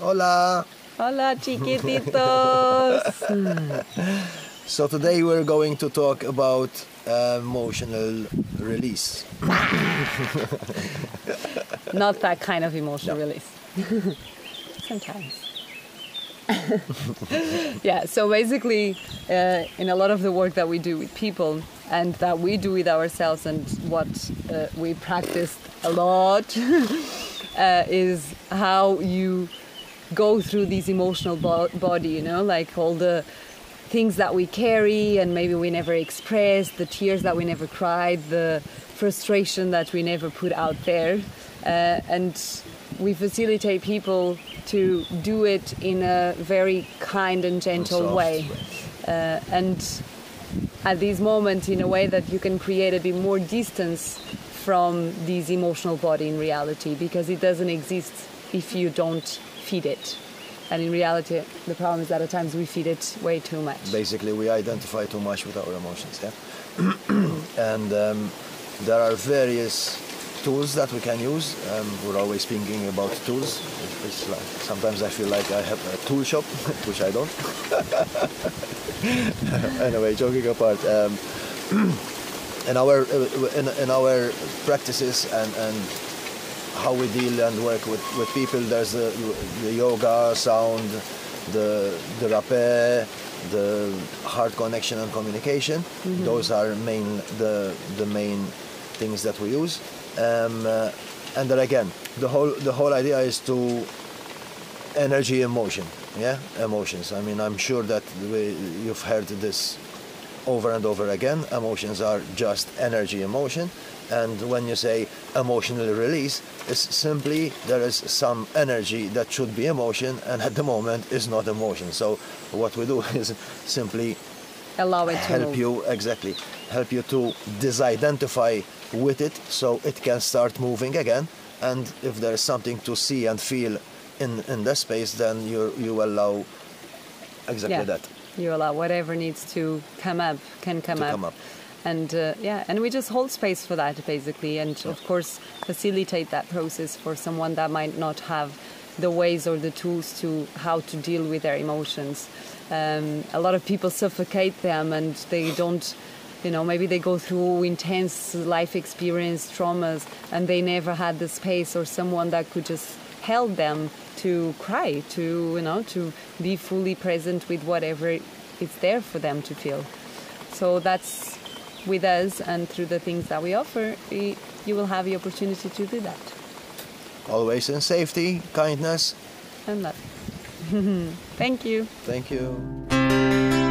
Hola! Hola, chiquititos! So today we're going to talk about emotional release. Not that kind of emotional release. Sometimes. yeah, so basically, uh, in a lot of the work that we do with people and that we do with ourselves, and what uh, we practiced a lot uh, is how you go through this emotional bo- body, you know, like all the things that we carry and maybe we never expressed, the tears that we never cried, the frustration that we never put out there. Uh, and we facilitate people to do it in a very kind and gentle way. Uh, and at this moment, in a way that you can create a bit more distance from this emotional body in reality because it doesn't exist if you don't feed it. And in reality, the problem is that at times we feed it way too much. Basically, we identify too much with our emotions, yeah? and um, there are various tools that we can use. Um, we're always thinking about tools. Like, sometimes I feel like I have a tool shop, which I don't. anyway, joking apart. Um, in our uh, in, in our practices and, and how we deal and work with, with people, there's the, the yoga, sound, the the rapé, the heart connection and communication. Those are main the the main things that we use. Um, uh, and then again, the whole the whole idea is to energy emotion yeah? Emotions. I mean i'm sure that we, you've heard this over and over again. Emotions are just energy emotion and when you say emotional release it's simply there is some energy that should be emotion and at the moment is not emotion so what we do is simply Allow it to help move. you exactly help you to disidentify with it so it can start moving again and if there is something to see and feel in in the space then you you allow exactly yeah. that You allow whatever needs to come up can come To up. come up. And uh, yeah, and we just hold space for that basically, and of course facilitate that process for someone that might not have the ways or the tools to how to deal with their emotions. Um, a lot of people suffocate them, and they don't. You know, maybe they go through intense life experience, traumas, and they never had the space or someone that could just help them to cry, to you know, to be fully present with whatever is there for them to feel. So that's with us, and through the things that we offer, you will have the opportunity to do that always in safety kindness and love. Thank you. thank you